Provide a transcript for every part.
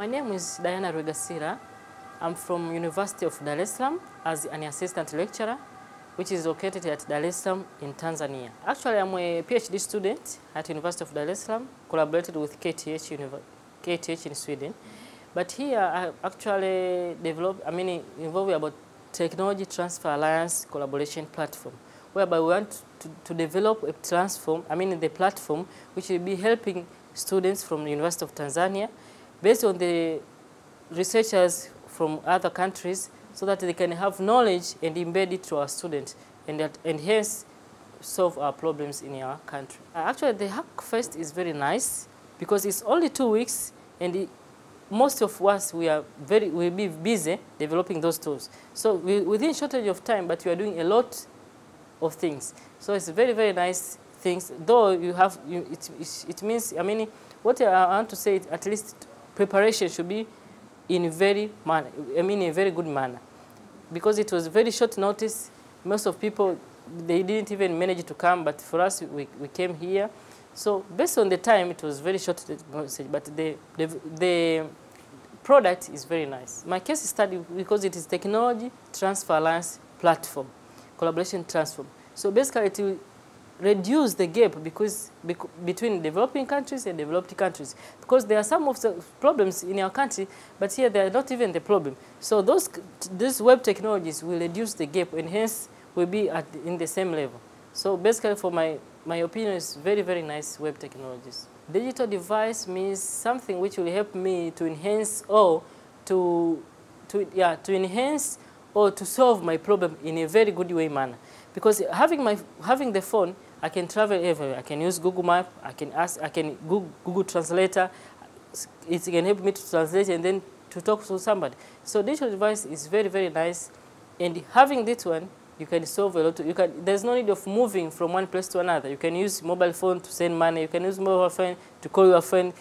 My name is Diana Rwegasira. I'm from University of Dar es Salaam as an assistant lecturer, which is located at Dar es Salaam in Tanzania. Actually, I'm a PhD student at University of Dar es Salaam, collaborated with KTH, KTH in Sweden. But here I actually develop, I mean, involved about Technology Transfer Alliance collaboration platform, whereby we want to, to develop a transform, I mean, the platform which will be helping students from the University of Tanzania based on the researchers from other countries so that they can have knowledge and embed it to our students and, that, and hence solve our problems in our country. Uh, Actually, the Hackfest is very nice because it's only two weeks and it, most of us we are very we'll be busy developing those tools. So we, within shortage of time, but we are doing a lot of things. So it's very very nice things. Though you have you, it, it, it means I mean what I want to say at least preparation should be in very manner. I mean in a very good manner because it was very short notice. Most of people they didn't even manage to come, but for us we, we came here. So based on the time, it was very short message, but the, the, the product is very nice. My case study, because it is technology transfer alliance platform, collaboration transform. So basically it will reduce the gap because bec- between developing countries and developed countries. Because there are some of the problems in our country but here they are not even the problem. So those these web technologies will reduce the gap and hence will be at in the same level. So basically for my my opinion is very very nice web technologies. Digital device means something which will help me to enhance or to to yeah to enhance or to solve my problem in a very good way manner because having my having the phone I can travel everywhere. I can use Google Map. I can ask. I can Google, Google Translator. It can help me to translate and then to talk to somebody. So digital device is very very nice, and having this one, you can solve a lot. You can. There's no need of moving from one place to another. You can use mobile phone to send money. You can use mobile phone to call your friend,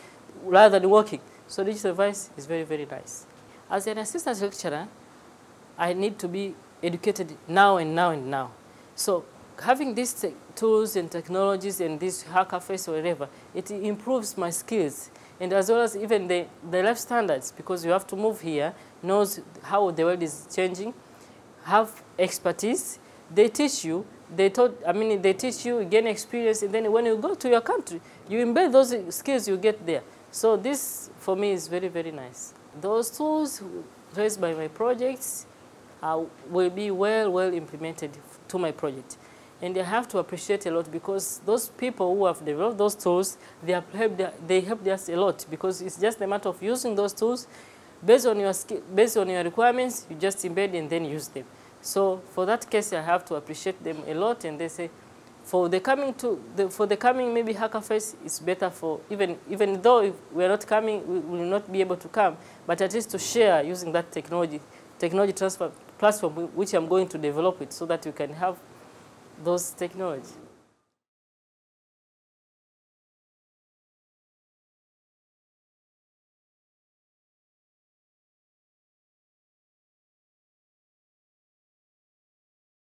rather than walking. So digital device is very very nice. As an assistant lecturer, I need to be educated now and now and now. So having these tools and technologies and this hackerface or whatever, it improves my skills and as well as even the, the life standards because you have to move here, knows how the world is changing, have expertise. They teach you. They taught. I mean, they teach you, gain experience, and then when you go to your country, you embed those skills you get there. So this, for me, is very very nice. Those tools raised by my projects uh, will be well well implemented to my project. And I have to appreciate a lot because those people who have developed those tools, they have helped, they helped us a lot because it's just a matter of using those tools based on your based on your requirements, you just embed and then use them. So for that case, I have to appreciate them a lot. And they say, for the coming to the, for the coming maybe hackerfest, it's better for even even though we are not coming, we will not be able to come, but at least to share using that technology technology transfer platform which I'm going to develop it so that you can have those technology.